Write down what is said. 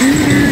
Mm-hmm.